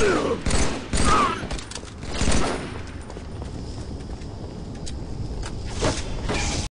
Ugh.